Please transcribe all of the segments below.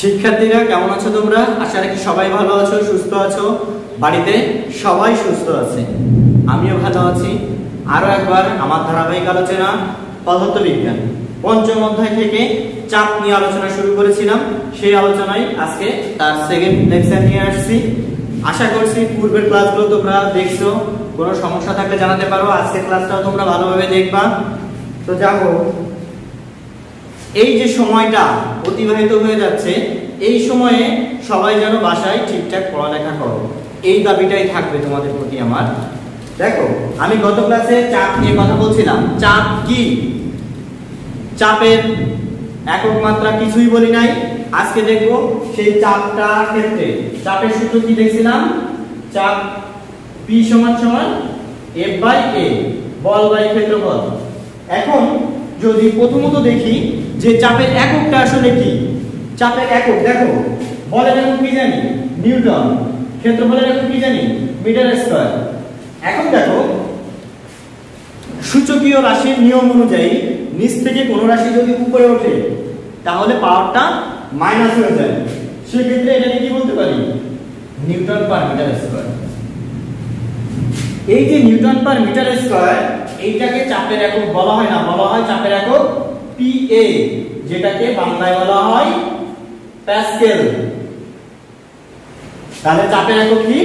শিক্ষার্থীরা, কেমন আছো তোমরা? আশা রাখি সবাই ভালো আছো, সুস্থ আছো। বাড়িতে সবাই সুস্থ আছে। আমিও ভালো আছি। আরও একবার আমার ধারাবাহিক আলোচনা পদার্থ বিজ্ঞান পঞ্চম অধ্যায় থেকে চাপ নিয়ে আলোচনা শুরু করেছিলাম। সেই আলোচনায় আজকে তার সেকেন্ড লেকচার নিয়ে আসছি। আশা করছি পূর্বের ক্লাসগুলো তোমরা দেখছ। কোনো সমস্যা থাকলে জানাতে পারো। আজকের ক্লাসটাও তোমরা ভালোভাবে দেখবা। তো যাব এই যে সময়টা অতিবাহিত হয়ে যাচ্ছে, এই সময়ে সবাই যেন বাসায় ঠিকঠাক পড়ালেখা করো। এই দাবিটাই থাকবে তোমাদের প্রতি আমার। দেখো, আমি গত ক্লাসে চাপ নিয়ে কথা বলছিলাম। চাপ কি? চাপের একক মাত্রা কিছুই বলি নাই। আজকে দেখব সেই চাপটা ক্ষেত্রে। চাপের সূত্র কি দেখছিলাম? চাপ পি সমান সমান F বাই এ বল বাই ক্ষেত্রফল। এখন যদি প্রথমত দেখি যে চাপের এককটা আসলে কি? চাপের একক, দেখো, বলের একক কি জানি? নিউটন। ক্ষেত্রফলের একক কি জানি? Metre square. এখন দেখো, সূচকীয় রাশির নিয়ম অনুযায়ী নিচ থেকে কোন রাশি যদি উপরে ওঠে, তাহলে পাওয়ারটা মাইনাস হয়ে যায়। সেক্ষেত্রে এটাকে কি বলতে পারি? Newton per metre square. এই যে নিউটন পার মিটার স্কয়ার, এইটাকে চাপের একক বলা হয় না। বলা হয় চাপের একক পিএ যেটাকে বাংলায় বলা হয় প্যাসকেল। তাহলে চাপের একক কি?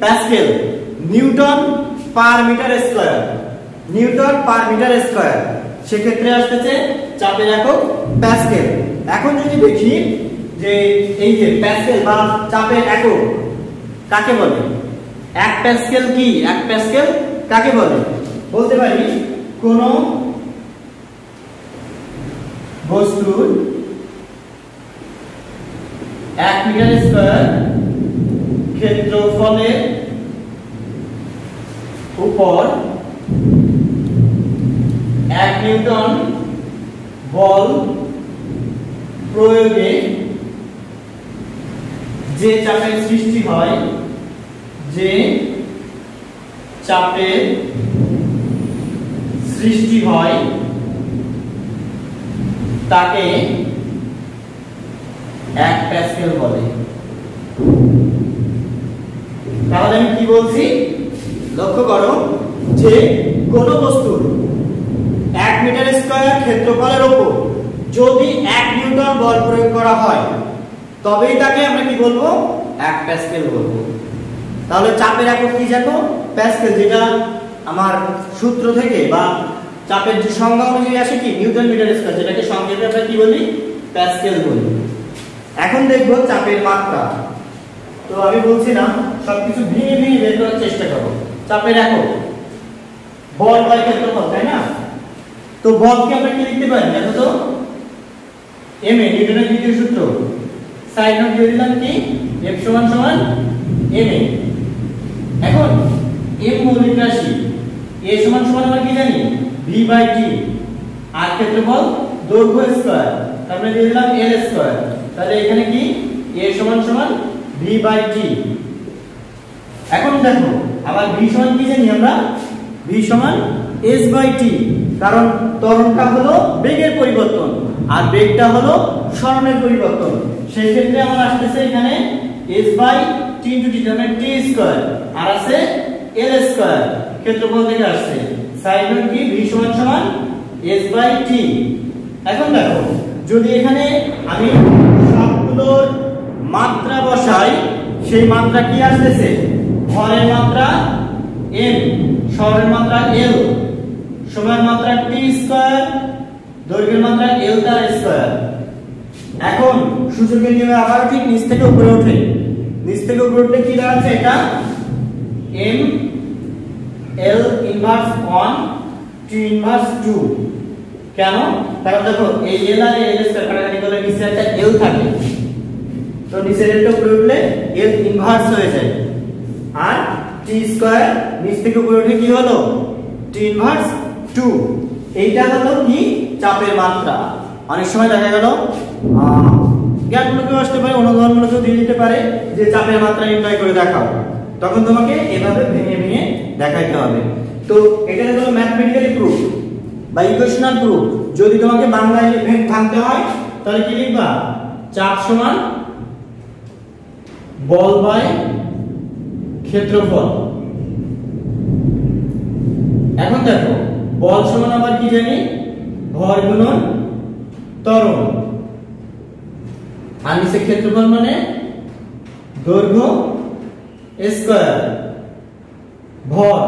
Pascal. Newton per metre square. Newton per metre square. সেক্ষেত্রে আসতেছে চাপের একক প্যাসকেল। এখন যদি দেখি যে এই যে প্যাসকেল বা চাপের একক, কাকে বলে? এক প্যাসকেল কি? এক প্যাসকেল কাকে বলে? বলতে পারি কোন বস্তুর এক মিটার স্কয়ার ক্ষেত্রফলের উপর এক নিউটন বল প্রয়োগে যে চাপের সৃষ্টি হয়, যে চাপের সৃষ্টি হয় তাকে এক প্যাসকেল বলে। তাহলে আমি কি বলছি? লক্ষ্য করো যে কোন বস্তুর এক মিটার স্কয়ার ক্ষেত্রফলের উপর যদি এক নিউটন বল প্রয়োগ করা হয়, তবেই তাকে আমরা কি বলব? এক প্যাসকেল বলব। তাহলে চাপের একক কি জানো? প্যাসকেল যেটা আমার সূত্র থেকে বা চাপের যে সংজ্ঞা অনুযায়ী আসে কি? নিউটন মিটার স্কয়ার যেটাকে সংক্ষেপে আমরা কি বলি? প্যাসকেল বলি। এখন দেখব চাপের মাত্রা। তো আমি বলছিলাম, সবকিছু ভেঙে ভেঙে বের করার চেষ্টা করো। চাপের একক। বল বাই ক্ষেত্রফল তাই না? তো বলকে আমরা কি লিখতে পারি? দেখো তো। এম এ নিউটনের দ্বিতীয় সূত্র। সাইন অফ দিয়ে দিলাম কি? এফ সমান সমান এম এ এখন এম মৌলিক রাশি এ সমান সমান আমরা কি জানি? ভি বাই টি আর ক্ষেত্রফল দৈর্ঘ্য স্কয়ার তারপরে দিয়ে দিলাম এল স্কয়ার তাহলে এখানে কি? এ সমান সমান ভি বাই টি এখন দেখো, আবার ভি সমান কি জানি আমরা? ভি সমান এস বাই টি কারণ ত্বরণটা হলো বেগের পরিবর্তন, আর বেগটা হলো সরণের পরিবর্তন। সেই ক্ষেত্রে আমার আসতেছে এখানে S by T into T মানে টি স্কয়ার আর আছে এল স্কয়ার ক্ষেত্রফল থেকে আসছে। সাইন কি? ভি সমান সমান এস বাই টি। এখন দেখো, যদি এখানে আমি সবগুলোর মাত্রা বসাই, সেই মাত্রা কি আসতেছে? ভরের মাত্রা এম সরের মাত্রা এল সময়ের মাত্রা টি স্কয়ার, দৈর্ঘ্যের মাত্রা এল তার স্কয়ার। এখন সূচকের নিয়মে আবার ঠিক নিচ থেকে উপরে ওঠে। নিচ থেকে উপরে উঠলে কি দাঁড়াচ্ছে? এটা M L inverse 1 T inverse 2 কেন? কারণ দেখো, এই এল আর এল স্কয়ার কাটাকাটি করলে নিচে একটা এল থাকে। তো নিচের এলটা উপরে উঠলে এল ইনভার্স হয়ে যায়। আর টি স্কয়ার নিচ থেকে উপরে উঠে কি হলো? টি ইনভার্স 2 এইটা হলো কি? চাপের মাত্রা। অনেক সময় দেখা গেল জ্ঞানমূলকেও আসতে পারে অনুধানমূলকেও দিয়ে দিতে পারে, যে চাপের মাত্রা নির্ণয় করে দেখাও। তখন তোমাকে এভাবে ভেঙে ভেঙে দেখাইতে হবে। তো এটা হলো ম্যাথমেটিক্যালি প্রুফ বা ইকুয়েশনাল প্রুফ যদি তোমাকে বাংলায় ভাঙতে হয়, তাহলে কি লিখবা? চাপ সমান বল বাই ক্ষেত্রফল। এখন দেখো, বল সমান আবার কি জানি? ভর গুণন ত্বরণ। আর নিচে ক্ষেত্রফল মানে দৈর্ঘ্য স্কয়ার। ভর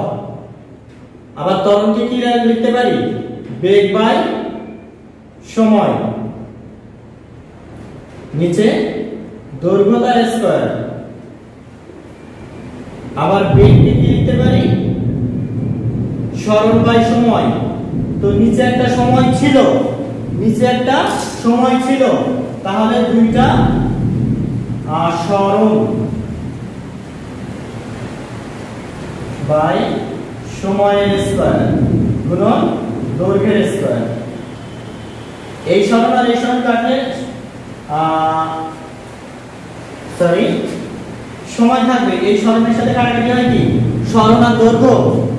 আবার ত্বরণকে কি লিখতে পারি? বেগ বাই সময়। নিচে দৈর্ঘ্য তার স্কয়ার। আবার বেগকে কি লিখতে পারি? সরণ বাই সময়। তো নিচে একটা সময় ছিল। নিচে একটা সময় ছিল। তাহলে দুইটা সরণ। বাই সময়ের স্কয়ার গুণন দৈর্ঘ্যের স্কয়ার। এই সরণ আর এই সরণ সরি সময় থাকবে। এই সরণের সাথে কাটাকাটি হয় কি? সরণ আর দৈর্ঘ্য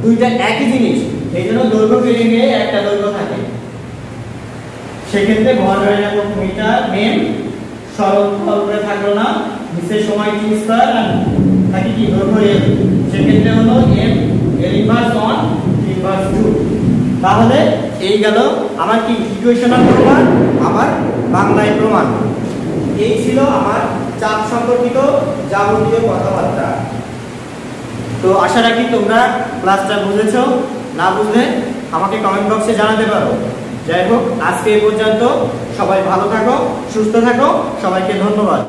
দুইটা একই জিনিস। এই জন্য দৈর্ঘ্য কেটে গিয়ে একটা দৈর্ঘ্য থাকে। সেক্ষেত্রে ভর হয়ে যাবে মিটার মেন সরল করে থাকল না, নিচে সময় টি স্কয়ার আর থাকে কি? দৈর্ঘ্য সেক্ষেত্রে হলো এম এল ইনভার্স অন ইনভার্স টু তাহলে এই গেল আমার কি ইকুয়েশনাল প্রমাণ? আমার বাংলায় প্রমাণ। এই ছিল আমার চাপ সম্পর্কিত যাবতীয় কথাবার্তা। তো আশা রাখি তোমরা ক্লাসটা বুঝেছ। না বুঝলে আমাকে কমেন্ট বক্সে জানাতে পারো। যাই হোক, আজকে এই পর্যন্ত সবাই ভালো থাকো, সুস্থ থাকো, সবাইকে ধন্যবাদ।